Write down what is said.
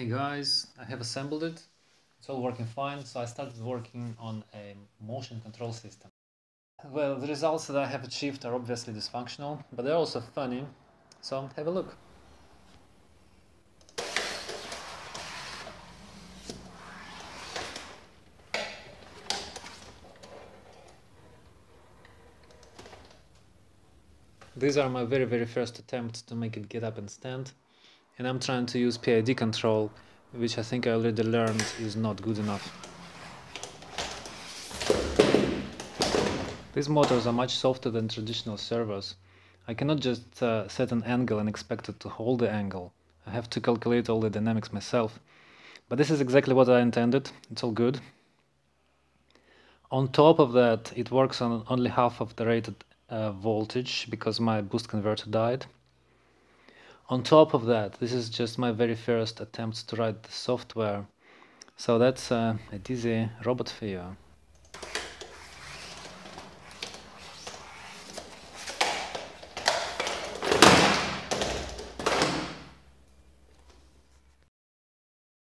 Hey guys, I have assembled it. It's all working fine, so I started working on a motion control system. Well, the results that I have achieved are obviously dysfunctional, but they're also funny, so have a look. These are my very very first attempt to make it get up and stand and I'm trying to use PID control which I think I already learned is not good enough. These motors are much softer than traditional servos. I cannot just uh, set an angle and expect it to hold the angle. I have to calculate all the dynamics myself. But this is exactly what I intended. It's all good. On top of that, it works on only half of the rated uh, voltage because my boost converter died. On top of that, this is just my very first attempt to write the software. So that's uh, a dizzy robot for you.